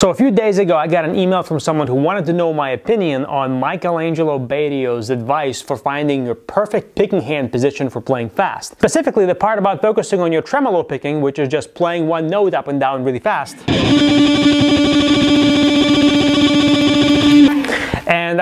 So a few days ago, I got an email from someone who wanted to know my opinion on Michael Angelo Batio's advice for finding your perfect picking hand position for playing fast. Specifically, the part about focusing on your tremolo picking, which is just playing one note up and down really fast.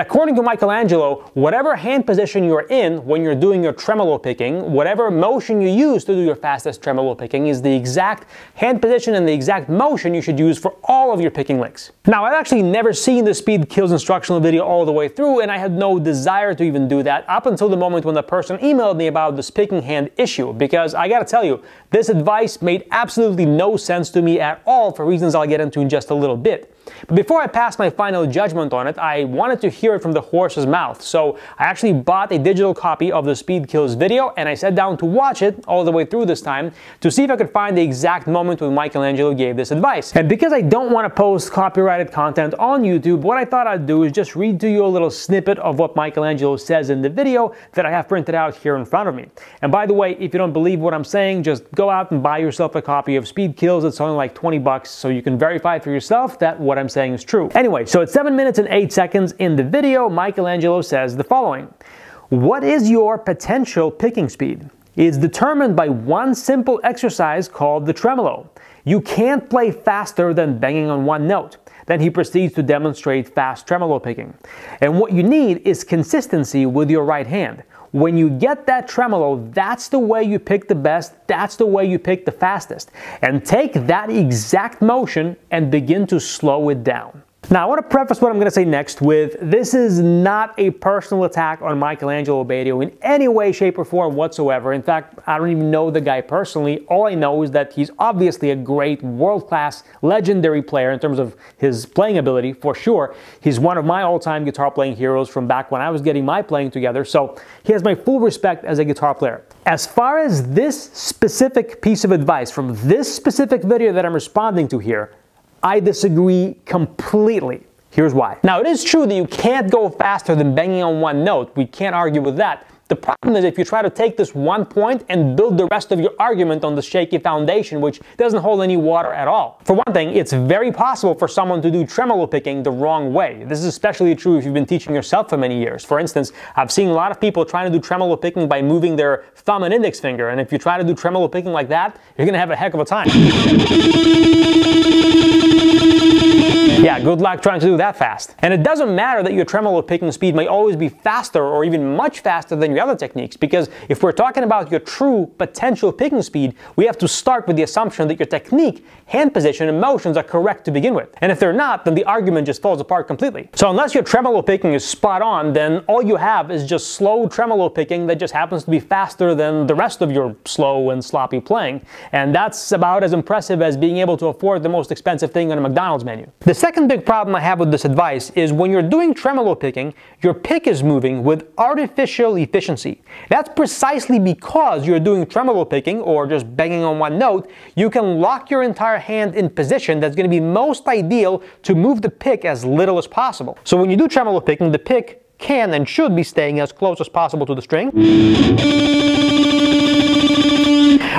According to Michael Angelo, whatever hand position you're in when you're doing your tremolo picking, whatever motion you use to do your fastest tremolo picking is the exact hand position and the exact motion you should use for all of your picking licks. Now, I've actually never seen the Speed Kills instructional video all the way through, and I had no desire to even do that up until the moment when the person emailed me about this picking hand issue, because I gotta tell you, this advice made absolutely no sense to me at all for reasons I'll get into in just a little bit. But before I pass my final judgment on it, I wanted to hear it from the horse's mouth. So I actually bought a digital copy of the Speed Kills video and I sat down to watch it all the way through this time to see if I could find the exact moment when Michael Angelo gave this advice. And because I don't want to post copyrighted content on YouTube, what I thought I'd do is just read to you a little snippet of what Michael Angelo says in the video that I have printed out here in front of me. And by the way, if you don't believe what I'm saying, just go out and buy yourself a copy of Speed Kills. It's only like 20 bucks so you can verify for yourself that what I'm saying is true. Anyway, so it's 7 minutes and 8 seconds in the video, Michael Angelo says the following. What is your potential picking speed? It's determined by one simple exercise called the tremolo. You can't play faster than banging on one note. Then he proceeds to demonstrate fast tremolo picking. And what you need is consistency with your right hand. When you get that tremolo, that's the way you pick the best, that's the way you pick the fastest. And take that exact motion and begin to slow it down. Now, I want to preface what I'm going to say next with this is not a personal attack on Michael Angelo Batio in any way, shape, or form whatsoever. In fact, I don't even know the guy personally. All I know is that he's obviously a great, world class, legendary player in terms of his playing ability, for sure. He's one of my all time guitar playing heroes from back when I was getting my playing together, so he has my full respect as a guitar player. As far as this specific piece of advice from this specific video that I'm responding to here, I disagree completely. Here's why. Now, it is true that you can't go faster than banging on one note. We can't argue with that. The problem is if you try to take this one point and build the rest of your argument on the shaky foundation, which doesn't hold any water at all. For one thing, it's very possible for someone to do tremolo picking the wrong way. This is especially true if you've been teaching yourself for many years. For instance, I've seen a lot of people trying to do tremolo picking by moving their thumb and index finger, and if you try to do tremolo picking like that, you're gonna have a heck of a time. Yeah, good luck trying to do that fast. And it doesn't matter that your tremolo picking speed may always be faster or even much faster than your other techniques, because if we're talking about your true potential picking speed, we have to start with the assumption that your technique, hand position, and motions are correct to begin with. And if they're not, then the argument just falls apart completely. So unless your tremolo picking is spot on, then all you have is just slow tremolo picking that just happens to be faster than the rest of your slow and sloppy playing. And that's about as impressive as being able to afford the most expensive thing on a McDonald's menu. The second big problem I have with this advice is when you're doing tremolo picking, your pick is moving with artificial efficiency. That's precisely because you're doing tremolo picking or just banging on one note, you can lock your entire hand in position that's going to be most ideal to move the pick as little as possible. So when you do tremolo picking, the pick can and should be staying as close as possible to the string.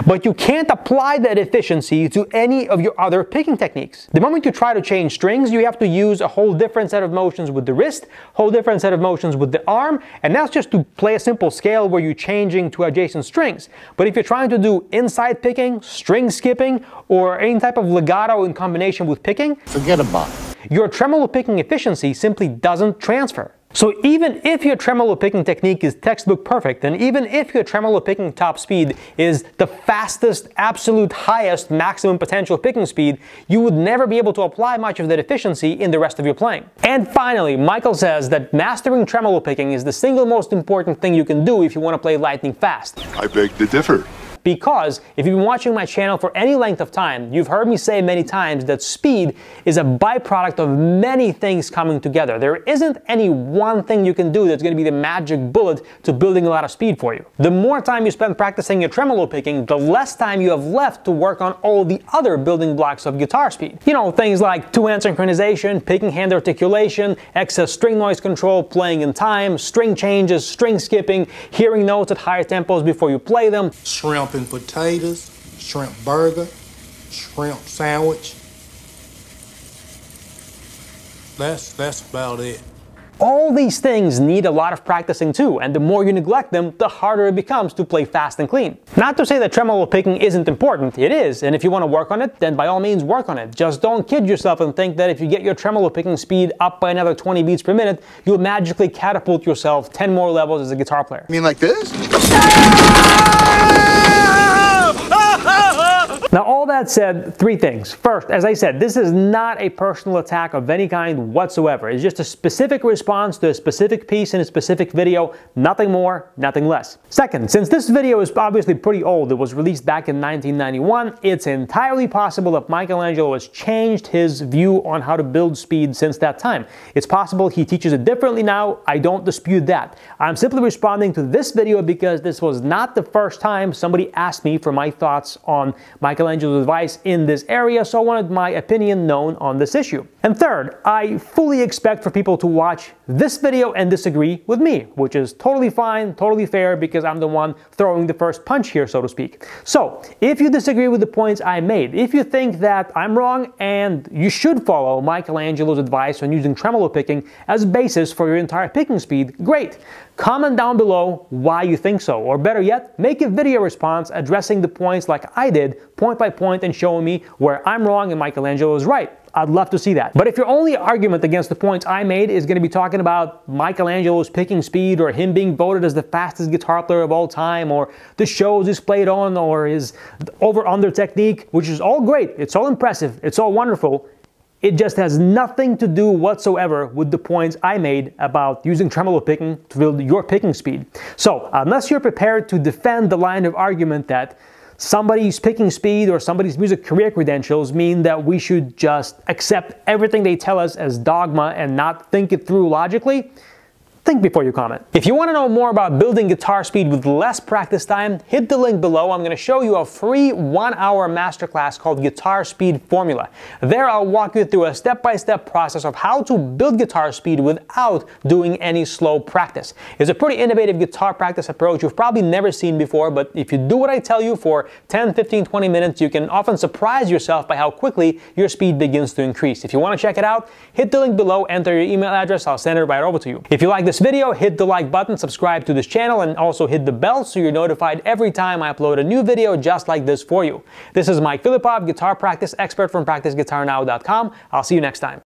But you can't apply that efficiency to any of your other picking techniques. The moment you try to change strings, you have to use a whole different set of motions with the wrist, whole different set of motions with the arm, and that's just to play a simple scale where you're changing to adjacent strings. But if you're trying to do inside picking, string skipping, or any type of legato in combination with picking, forget about it. Your tremolo picking efficiency simply doesn't transfer. So even if your tremolo picking technique is textbook perfect, and even if your tremolo picking top speed is the fastest, absolute highest maximum potential picking speed, you would never be able to apply much of that efficiency in the rest of your playing. And finally, Michael says that mastering tremolo picking is the single most important thing you can do if you want to play lightning fast. I beg to differ because if you've been watching my channel for any length of time, you've heard me say many times that speed is a byproduct of many things coming together. There isn't any one thing you can do that's going to be the magic bullet to building a lot of speed for you. The more time you spend practicing your tremolo picking, the less time you have left to work on all the other building blocks of guitar speed. You know, things like two-hand synchronization, picking hand articulation, excess string noise control, playing in time, string changes, string skipping, hearing notes at higher tempos before you play them. Shrimp and potatoes, shrimp burger, shrimp sandwich. That's that's about it. All these things need a lot of practicing too, and the more you neglect them, the harder it becomes to play fast and clean. Not to say that tremolo picking isn't important, it is, and if you want to work on it, then by all means work on it. Just don't kid yourself and think that if you get your tremolo picking speed up by another 20 beats per minute, you'll magically catapult yourself 10 more levels as a guitar player. You mean like this? Ah! Now, all that said, three things. First, as I said, this is not a personal attack of any kind whatsoever. It's just a specific response to a specific piece in a specific video, nothing more, nothing less. Second, since this video is obviously pretty old, it was released back in 1991, it's entirely possible that Michael Angelo has changed his view on how to build speed since that time. It's possible he teaches it differently now, I don't dispute that. I'm simply responding to this video because this was not the first time somebody asked me for my thoughts on Michael Angelo Michael Angelo's advice in this area, so I wanted my opinion known on this issue. And third, I fully expect for people to watch this video and disagree with me, which is totally fine, totally fair, because I'm the one throwing the first punch here, so to speak. So, if you disagree with the points I made, if you think that I'm wrong and you should follow Michael Angelo's advice on using tremolo picking as a basis for your entire picking speed, great. Comment down below why you think so, or better yet, make a video response addressing the points like I did, point by point, and showing me where I'm wrong and Michael Angelo is right. I'd love to see that. But if your only argument against the points I made is going to be talking about Michael Angelo's picking speed or him being voted as the fastest guitar player of all time or the shows he's played on or his over-under technique, which is all great, it's all impressive, it's all wonderful, it just has nothing to do whatsoever with the points I made about using tremolo picking to build your picking speed. So, unless you're prepared to defend the line of argument that somebody's picking speed or somebody's music career credentials mean that we should just accept everything they tell us as dogma and not think it through logically, Think before you comment. If you want to know more about building guitar speed with less practice time, hit the link below. I'm going to show you a free one-hour masterclass called Guitar Speed Formula. There I'll walk you through a step-by-step -step process of how to build guitar speed without doing any slow practice. It's a pretty innovative guitar practice approach you've probably never seen before, but if you do what I tell you for 10, 15, 20 minutes, you can often surprise yourself by how quickly your speed begins to increase. If you want to check it out, hit the link below, enter your email address, I'll send it right over to you. If you like this this video, hit the like button, subscribe to this channel, and also hit the bell so you're notified every time I upload a new video just like this for you. This is Mike Philippov, guitar practice expert from PracticeGuitarNow.com. I'll see you next time.